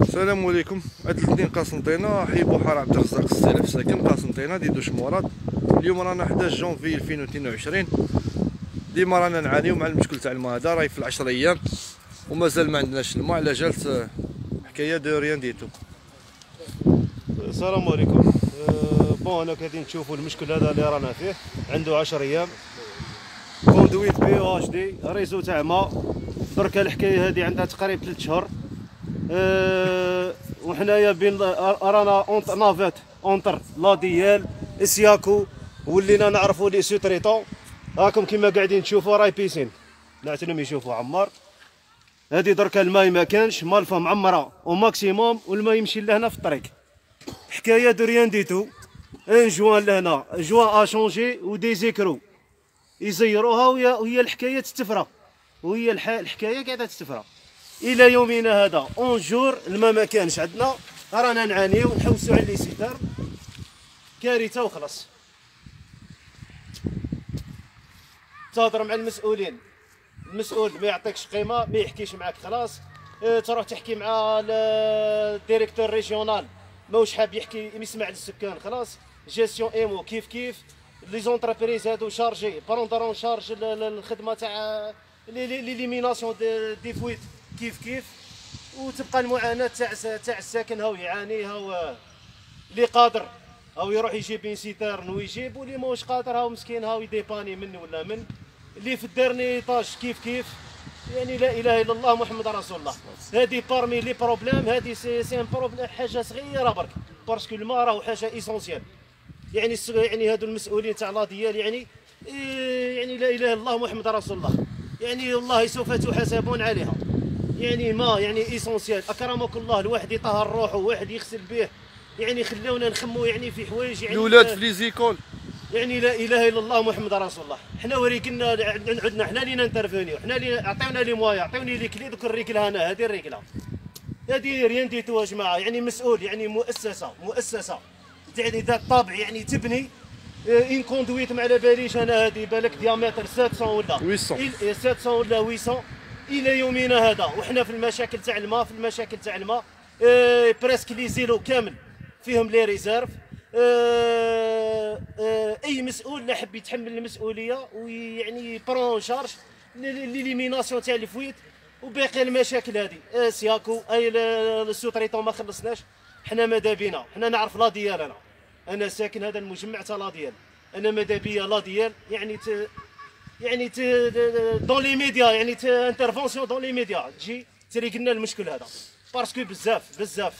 السلام عليكم. هاد الاثنين قسنطينة حي بوحارة عبد الرزاق 6000 ساكن قسنطينة ديدوش مراد. اليوم رانا 11 جونفي 2022 ديما رانا نعانيو مع المشكل تاع الماء هذا راهي في العشر أيام ومازال ما عندناش الماء على جالت حكاية de rien du tout. السلام عليكم. أه، bon هنا قاعدين تشوفوا المشكل هذا اللي رانا فيه. عنده 10 أيام. conduite PEHD réseau تاع ماء. دركا الحكاية هذه عندها تقريبا 3 شهور أه وحنايا بين رانا en navette entre l'AADL السياكو ولينا نعرفوا les sous-traitants راكم كيما قاعدين تشوفوا راي piscine. نعتلم يشوفوا عمار. هذه دركا الماء ما كانش مالفا معمرة و maximum والماء يمشي لهنا في الطريق. حكاية de rien du tout. un joint لهنا. joint à changer و des écrous. يزيروها وهي الحكاية تستفرى وهي الح... الحكاية قاعدة تستفرى إلى يومنا هذا. un jour الماء ما كانش عندنا. رانا نعانيو نحوسوا على les citernes كارثة وخلاص. تهضر مع المسؤولين. المسؤول ما يعطيكش قيمة ما يحكيش معاك خلاص. أه تروح تحكي مع ال directeur régional. ماهوش حاب يحكي يسمع للسكان خلاص. جيستيون ايمو كيف كيف. les entreprises هادو chargées prendre en charge الخدمة تاع l'élimination des fuites كيف كيف؟ وتبقى المعاناة تاع تاع الساكن هاو يعاني هاو اللي قادر. أو يروح يجيب بين citerne ويجيب واللي ماهوش قادر هاو مسكين هاو يديباني من ولا من. اللي في ال dernier étage كيف كيف. يعني لا إله إلا الله محمد رسول الله. هذه parmi les problèmes هذه c'est c'est un problème حاجة صغيرة برك. parce que الماء راهو حاجة essentielle يعني يعني هادو المسؤولين تاع l'AADL يعني يعني لا إله إلا الله محمد رسول الله. يعني والله سوف تحاسبون عليها. يعني ما يعني essentielle اكرمك الله الواحد يطهر روحه واحد يغسل به يعني خلونا نخمو يعني في حوايج يعني الأولاد في les écoles يعني لا إله إلا الله محمد رسول الله. حنا وريكلنا عندنا حنا اللي ننترفونيو حنا اللي عطيونا les moyens عطيوني les clés دوك الريكله أنا هذه الريكلة. هذه rien du tout يا جماعة يعني مسؤول يعني مؤسسة مؤسسة. يعني ذات طابع يعني تبني une conduite ما على باليش أنا هذه بالك diamètre 700 ولا. 800 700 ولا 800 إلى يومنا هذا. وحنا في المشاكل تاع الماء في المشاكل تاع الماء آه presque les îlots كامل فيهم les réserves آه آه أي مسؤول لا حب يتحمل المسؤولية ويعني prend en charge l'élimination تاع ال fuites وباقي المشاكل هذه. آه SEACO أي ال sous-traitant ما خلصناش. حنا ماذا بينا؟ حنا نعرف l'AADL أنا. أنا ساكن هذا المجمع تاع l'AADL. أنا ماذا بيا؟ l'AADL يعني ت يعني dans l'immédiat يعني intervention dans l'immédiat تجي تريق لنا المشكل هذا. parce que بزاف بزاف.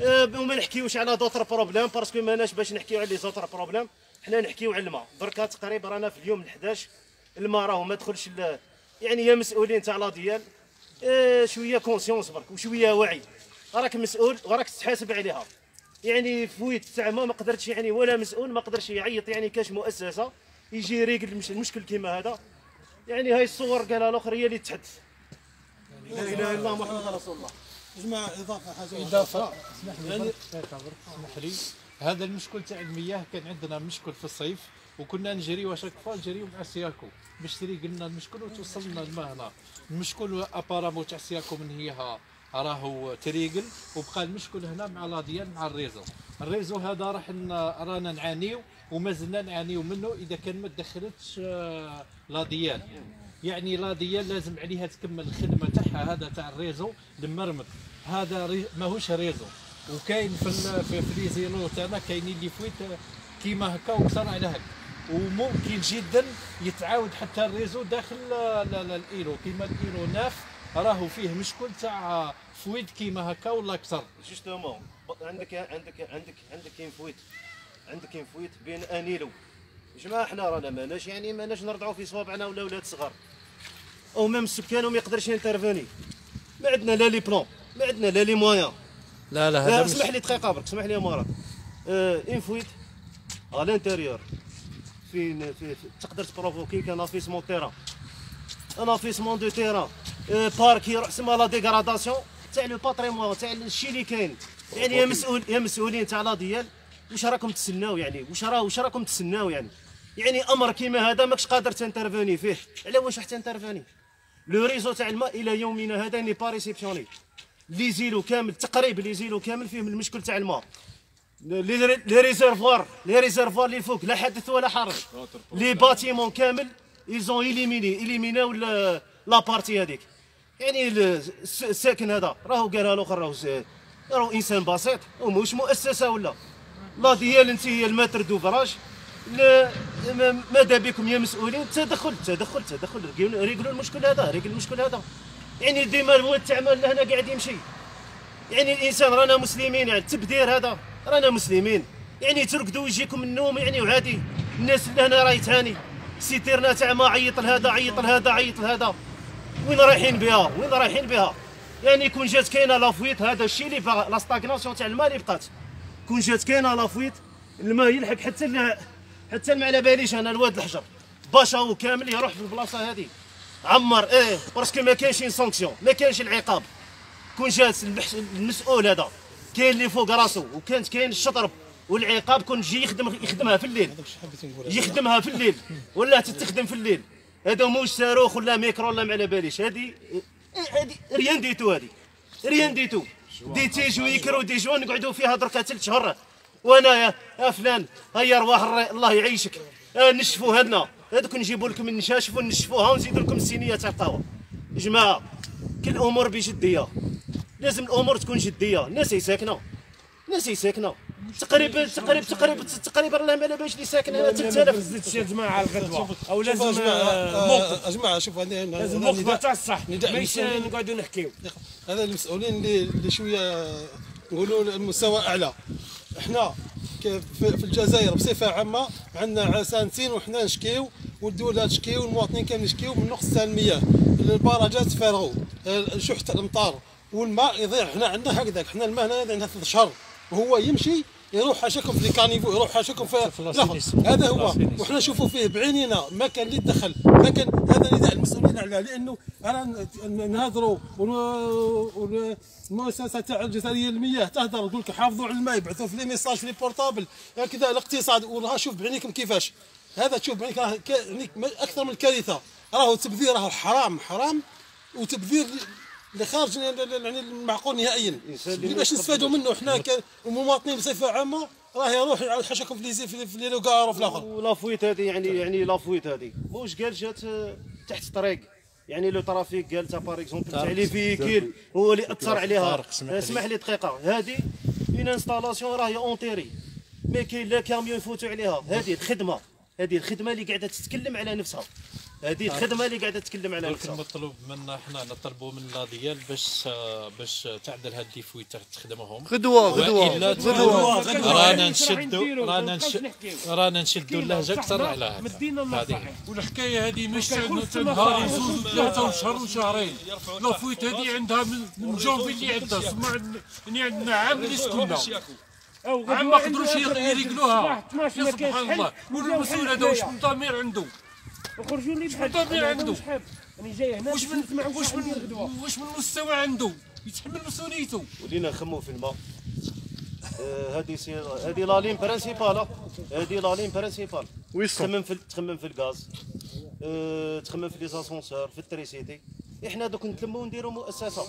أه وما نحكيوش على d'autres problèmes parce que ماناش باش نحكيو على les autres problèmes حنا نحكيو على الماء. دركا تقريبا رانا في اليوم 11 الماء راهو ما دخلش يعني يا مسؤولين تاع l'AADL أه شوية conscience برك وشوية وعي. راك مسؤول وراك تحاسب عليها. يعني fuite تاع ما ما قدرتش يعني ولا مسؤول ما قدرش يعيط يعني كاش مؤسسة. يجي يريق المشكل كيما هذا. يعني هاي الصور قالها الآخر هي اللي تحدث لا إله إلا الله محمد رسول الله. جماعة إضافة حاجة. إضافة. اسمح لي يعني اسمح لي. هذا المشكل تاع المياه كان عندنا مشكل في الصيف وكنا نجري و chaque fois نجريو مع SEACO. باش تريقلنا المشكل وتوصلنا الماء هنا. المشكل apparemment تاع SEACO من هي راهو تريقل وبقى المشكل هنا مع l'AADL مع ال réseau. ال réseau هذا راح رانا نعانيو. وما زلنا نعانيو منه إذا كان ما دخلتش l'AADL. يعني l'AADL لازم عليها تكمل الخدمة تاعها هذا تاع ال réseau المرمد هذا ماهوش réseau. وكاين في في, les îlots تاعنا كاينين les fuites كيما هكا وكسر على هكا. وممكن جدا يتعاود حتى ال réseau داخل l'îlot كيما l'îlot neuf راهو فيه مشكل تاع fuite كيما هكا ولا كسر justement عندك عندك عندك عندك كاين fuite. عندك كاين fuite بين un îlot جماعة حنا رانا ماناش يعني ماناش نرضعوا في صوابعنا ولا ولاد صغار. أو même السكان ما يقدرش ينترفوني. ما عندنا لا les plans ما عندنا لا les moyens. لا لا هذا اسمح لي دقيقة برك اسمح لي يا مراد. آه une fuite à l'intérieur فين في, تقدر تبروفوكي un affaissement terrain un affaissement de terrain آه بارك يروح سما la dégradation تاع le patrimoine تاع الشيء اللي كاين. يعني يا مسؤول يا مسؤولين تاع l'AADL. واش راكم تسناو يعني واش راه واش راكم تسناو يعني. يعني أمر كيما هذا ماكش قادر تنترفوني فيه. على واش راح تنترفوني le réseau تاع الماء إلى يومنا هذا n'est pas réceptionné les îlots كامل تقريبا les îlots كامل فيهم المشكل تاع الماء. les réservoirs les réservoirs اللي فوق لا حدث ولا حرج. les bâtiments كامل ils ont éliminé اليميناو la partie هذيك. يعني ال- الس- الساكن هذا راهو قالها الأخر راهو راهو إنسان بسيط ومش مؤسسة ولا. لا ديال انت هي المتر دوفراج ماذا بكم يا مسؤولين تدخل تدخل تدخل. ريقلوا المشكل هذا ريقلوا المشكل هذا. يعني ديما هو التعامل لهنا قاعد يمشي. يعني الإنسان رانا مسلمين يعني التبذير هذا رانا مسلمين. يعني ترقدوا يجيكم النوم يعني وعادي. الناس اللي هنا راهي تعاني سيتيرنا تاع ما عيط لهذا عيط لهذا عيط لهذا. وين رايحين بها؟ وين رايحين بها؟ يعني كون جات كاينة لافويت هذا الشيء اللي la stagnation تاع الماء اللي بقات كون جات كاينة la fuite الماء يلحق حتى حتى ما على باليش أنا الواد الحجر. باشا هو كامل يروح في البلاصه هذه. عمر إيه parce que ما كاينش sanction ما كاينش العقاب. كون جات المسؤول هذا كاين اللي فوق راسو وكانت كاين الشطرب والعقاب كون يجي يخدم يخدمها في الليل. يخدمها في الليل ولا تتخدم في الليل. هذا موش صاروخ ولا ميكرو ولا ما على باليش. هذه هذه ريان ديتو هذه. ريان ديتو. دي تيجو يكرو دي جوان نقعدوا فيها دركا ثلاث شهور وأنا يا, فلان هيا الري- الله يعيشك. آه نشفوا هدنا هذوك نجيبوا لكم النشاشف ونشفوها ونزيدوا لكم السينية تاع القهوة. يا جماعة كل الأمور بجدية. لازم الأمور تكون جدية. الناس هي ساكنه الناس هي ساكنه تقريبا تقريبا تقريبا تقريبا الله ما على باليش اللي ساكن هنا 3000 زدتش يا جماعة على الغدوة. أو لازم آه، موقف. آه، يا جماعة شوف هذا لازم موقف تاع الصح ماشي. نقعدوا نحكيو. هذا المسؤولين اللي شوية نقولوا المستوى أعلى. إحنا في في الجزائر بصفة عامة عندنا سانتين وحنا نشكيو والدولة تشكيو والمواطنين كاملين يشكيو من نقص المياه البراجات فارغوا ال- شح تاع الأمطار والماء يضيع. حنا عندنا هكذاك. حنا الماء هنا عندنا ثلاث شهر. وهو يمشي يروح حاشاكم في الكانيفو يروح حاشاكم في لا هذا هو. وحنا نشوفوا فيه بعينينا ما كان اللي يتدخل لكن هذا نداء المسؤولين على لأنه أنا نهضروا والمؤسسه تاع الجزائرية للمياه تهضر تقول لك حافظوا على الماء يبعثوا في les messages في les portables. كذا الاقتصاد وراه شوف بعينيكم كيفاش. هذا تشوف بعينيك راه أكثر من الكارثه راهو تبذير راهو حرام حرام. وتبذير خارج يعني المعقول نهائيا. باش نستفادوا منه. إحنا كمواطنين بصفة عامة راه يروح حاشاكم في لي في les locaux وفي الآخر و la fuite هذه يعني يعني la fuite هذه. واش قال جات آه، تحت الطريق؟ يعني le trafic قال تا par exemple تاع les véhicules هو اللي أثر عليها. اسمح لي. اسمح لي دقيقة. هذه une installation راهي enterrée mais كاين les camions يفوتوا عليها. هذه الخدمة. هذه الخدمة اللي قاعدة تتكلم على نفسها. هذه الخدمة اللي قاعدة تتكلم على ولكن المطلوب منا إحنا نطلبوا من l'AADL باش باش تعدل هاد ال des fuites تاع تخدمهم. غدوة غدوة غدوة. رانا نشدوا؟ رانا. رانا نشدوا اللهجه أكثر على هذا. مدينا الله هذه والحكاية هذه مش نهار. يزوز ثلاثة وشهر وشهرين. لافويت هذه عندها من من جونفي اللي عندها. ثم عندنا يعني عندنا عام اللي سكننا عام ما قدروش يريقلوها. يا 12 ما كاينش سبحان الله. والمسؤول هذا واش من ضمير عنده؟ وخرجوا لي بحال طبيعي أنا عنده. مش حاب راني جاي هنا واش من واش من واش من مستوى عنده يتحمل مسؤوليته. ولينا نخمو في الماء. آه، هذه c'est هذه la ligne principale هذه la ligne principale. تخمم في تخمم في الغاز. آه، تخمم في les ascenseurs في l'électricité. إحنا دوك نتلموا ونديروا مؤسسة.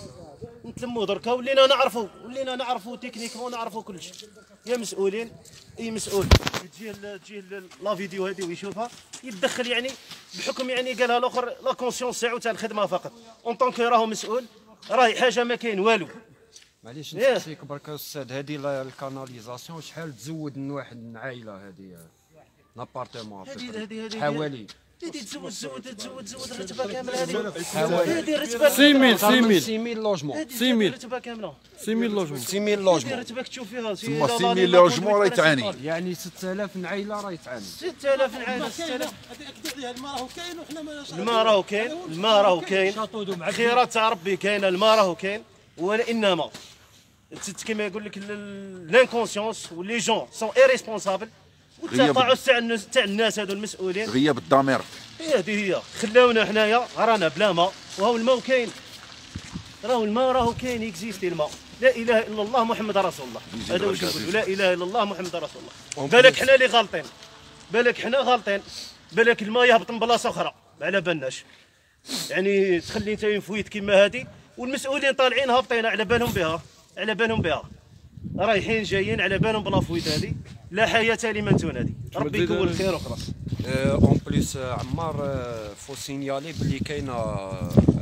نتلموا دركا ولينا نعرفوا ولينا نعرفوا techniquement نعرفوا كلشي يا مسؤولين أي مسؤول؟ تجي تجي la vidéo هذه ويشوفها. يتدخل يعني بحكم يعني قالها الأخر la conscience تاعو تاع الخدمة فقط. en tant que راهو مسؤول راهي حاجة ما كاين والو. معليش. نسقسيك برك أستاذ هذه ال canalisation شحال تزود من واحد عائله هذه l'appartement هذه هذه هذه حوالي. تزود تزود تزود تزود الرتبه كامله هذه الرتبه 6000 6000 6000 logements هذه 6000. الرتبه كامله 6000 logements 6000 هذه logements الرتبه تشوف فيها ثم 6000 logements راه يتعاني يعني 6000 من عائله راه يتعاني 6000 عائله 6000 هذه الماء راهو كاين وحنا راهو كاين الماء تاع ربي كاينة الماء راهو كاين وانما كما يقول لك l'inconscience و les gens sont irresponsables والتقاعس تاع الناس تاع الناس هذو المسؤولين. غياب الضمير. هي هذه هي. خلاونا حنايا رانا بلا ماء وهو الماء كاين. راهو الماء راهو كاين existe الماء. لا إله إلا الله محمد رسول الله. هذا واش نقولوا؟ لا إله إلا الله محمد رسول الله. بالك حنا اللي غالطين. بالك حنا غالطين. بالك الماء يهبط من بلاصة أخرى. ما على بالناش. يعني تخلي انت fuite كيما هذه والمسؤولين طالعين هابطين على بالهم بها. على بالهم بها. رايحين جايين على بالهم ب la fuite هذه لا حياة لمن تنادي ربي يكون الخير وخلاص en plus عمار faut signaler بلي كاينة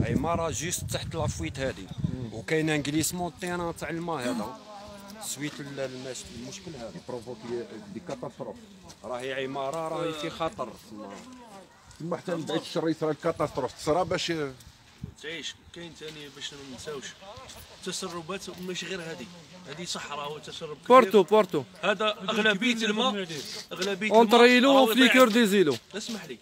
عمارة juste تحت la fuite هذه وكاينة un glissement terrain تاع الماء هذا. سويت ال- المش- المشكل هذا. بروفوكي دي كاتاستروف راهي عمارة راهي في خطر. تما. حتى من بعيد الشر يصرى الكاتاستروف. تصرى باش تعيش. كاين ثاني باش ما ننساوش. تسربات مش غير هذه هذه صحراء هو تسرب كبير. بورتو بورتو. هذا أغلبية الماء. أغلبية الماء اونتريلو راهو وفلي يضيع كور في- دي زيلو. اسمح لي.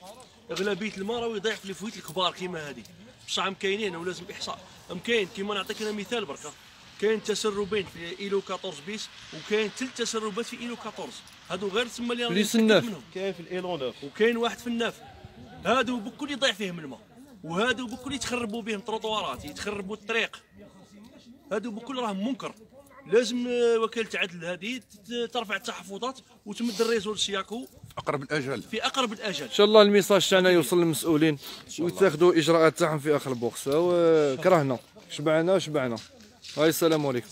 أغلبية الماء راهو يضيع في الفويت الكبار كيما هذه. بصح هم كاينين ولازم إحصاء. هم كاين كيما نعطيك أنا مثال بركة. كاين تسربين في îlot 14 bis وكاين ثلاث تسربات في îlot 14 هادو غير تسمى اللي راني ال neuf. منهم. كاين في ال îlot neuf وكاين واحد في ال neuf. هادو بكل يضيع فيهم الماء. وهادو بكل يتخربوا بهم تروطوارات يتخربوا الطريق. هادو بكل راهم منكر. لازم آه، وكالة عدل. هذه ت- ترفع التحفظات وتمد ال réseau ل SEACO أقرب الأجل. في أقرب الأجل. إن شاء الله ال message تاعنا يوصل للمسؤولين ويتاخذوا إجراءات تاعهم في آخر البوكس وكرهنا شبعنا شبعنا. هاي السلام عليكم.